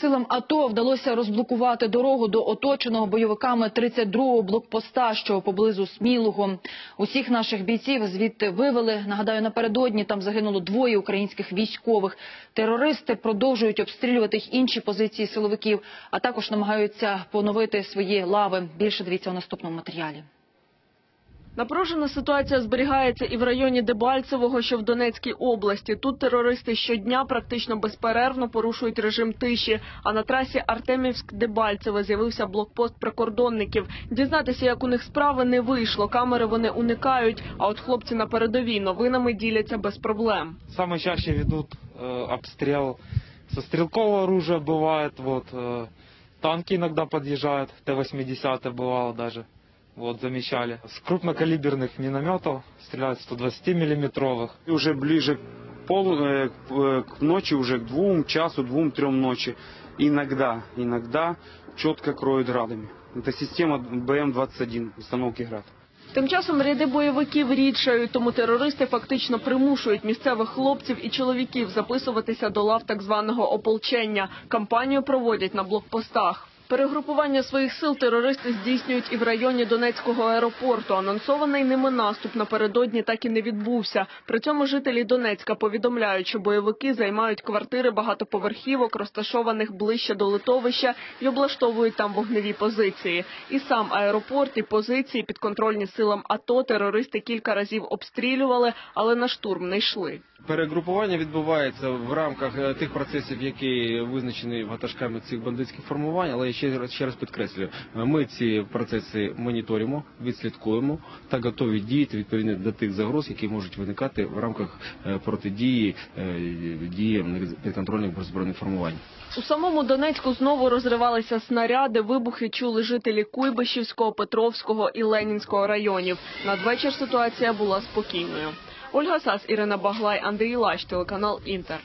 Силам АТО вдалося розблокувати дорогу до оточеного бойовиками 32-го блокпоста, що поблизу Смілого. Усіх наших бійців звідти вивели. Нагадаю, напередодні там загинуло двоє українських військових. Терористи продовжують обстрілювати й інші позиції силовиків, а також намагаються поновити свої лави. Більше дивіться у наступному матеріалі. Напружена ситуація зберігається і в районі Дебальцевого, що в Донецькій області. Тут терористи щодня практично безперервно порушують режим тиші. А на трасі Артемівськ-Дебальцеве з'явився блокпост прикордонників. Дізнатися, як у них справи, не вийшло. Камери вони уникають. А от хлопці на передовій новинами діляться без проблем. Самые чаще ведут э, обстрел со стрелкового оружия бывает, вот, э, танки иногда подъезжают, Т-80 бывало даже, вот, замечали. С крупнокалиберных минометов стреляют 120 миллиметровых. И уже ближе к полу, э, к, э, к ночи, уже к двум часу, двум, трем ночи, иногда, иногда четко кроют градами. Это система БМ-21, установки град. Тим часом ряди бойовиків рідшають, тому терористи фактично примушують місцевих хлопців і чоловіків записуватися до лав так званого ополчення. Кампанію проводять на блокпостах. Перегрупування своїх сил терористи здійснюють і в районі Донецького аеропорту. Анонсований ними наступ напередодні так і не відбувся. При цьому жителі Донецька повідомляють, що бойовики займають квартири багатоповерхівок, розташованих ближче до литовища, і облаштовують там вогневі позиції. І сам аеропорт, і позиції підконтрольні силам АТО терористи кілька разів обстрілювали, але на штурм не йшли. Перегрупування відбувається в рамках е, тих процесів, які визначені ватажками цих бандитських формувань. Але ще раз ще раз підкреслюю, е, ми ці процеси моніторимо, відслідкуємо та готові діяти відповідно до тих загроз, які можуть виникати в рамках е, протидії е, діям підконтрольних збройних формувань. У самому Донецьку знову розривалися снаряди. Вибухи чули жителі Куйбишівського, Петровського і Ленінського районів. Надвечір ситуація була спокійною. Ольга Сас, Ірина Баглай, Андрій Лащ, телеканал Інтер.